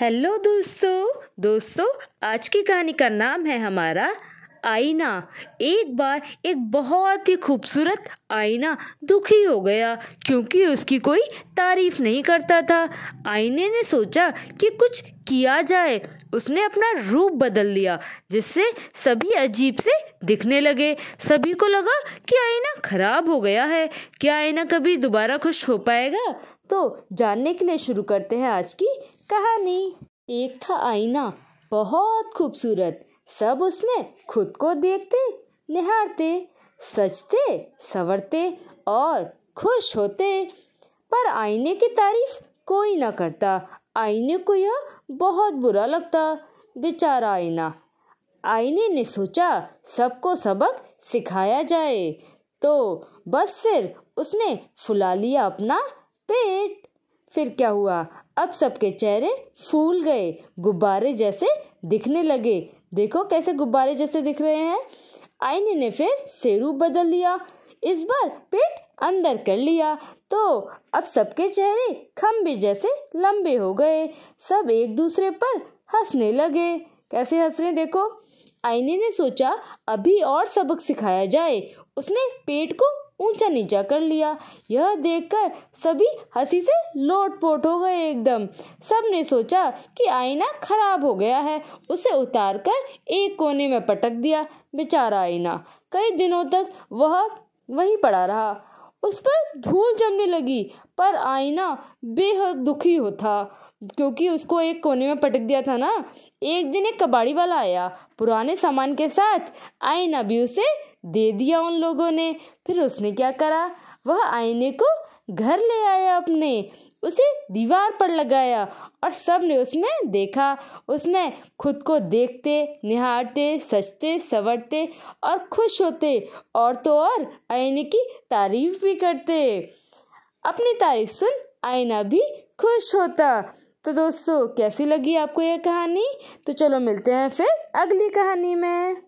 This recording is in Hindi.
हेलो दोस्तों। दोस्तों, आज की कहानी का नाम है हमारा आईना। एक बार एक बहुत ही खूबसूरत आईना दुखी हो गया, क्योंकि उसकी कोई तारीफ़ नहीं करता था। आईने ने सोचा कि कुछ किया जाए। उसने अपना रूप बदल लिया, जिससे सभी अजीब से दिखने लगे। सभी को लगा कि आईना खराब हो गया है। क्या आईना कभी दोबारा खुश हो पाएगा? तो जानने के लिए शुरू करते हैं आज की कहानी। एक था आईना, बहुत खूबसूरत। सब उसमें खुद को देखते, निहारते, सजते, संवरते और खुश होते। पर आईने की तारीफ़ कोई ना करता। आईने को यह बहुत बुरा लगता, बेचारा आईना। आईने ने सोचा, सबको सबक सिखाया जाए। तो बस फिर उसने फुला लिया अपना पेट। फिर क्या हुआ? अब सबके चेहरे फूल गए, गुब्बारे जैसे दिखने लगे। देखो कैसे गुब्बारे जैसे दिख रहे हैं। आईने ने फिर से रूप बदल लिया। इस बार पेट अंदर कर लिया। तो अब सबके चेहरे खम्बे जैसे लंबे हो गए। सब एक दूसरे पर हंसने लगे। कैसे हंस रहे देखो? आईने ने सोचा, अभी और सबक सिखाया जाए। उसने पेट को ऊँचा नीचा कर लिया। यह देखकर सभी हँसी से लोटपोट हो गए एकदम। सबने सोचा कि आईना खराब हो गया है। उसे उतार कर एक कोने में पटक दिया बेचारा आईना। कई दिनों तक वह वहीं पड़ा रहा। उस पर धूल जमने लगी, पर आईना बेहद दुखी हो था, क्योंकि उसको एक कोने में पटक दिया था ना। एक दिन एक कबाड़ी वाला आया। पुराने सामान के साथ आईना भी उसे दे दिया उन लोगों ने। फिर उसने क्या करा? वह आईने को घर ले आया अपने। उसे दीवार पर लगाया और सबने उसमें देखा। उसमें खुद को देखते, निहारते, सजते, संवरते और खुश होते। और तो और आईने की तारीफ़ भी करते। अपनी तारीफ़ सुन आईना भी खुश होता। तो दोस्तों, कैसी लगी आपको यह कहानी? तो चलो मिलते हैं फिर अगली कहानी में।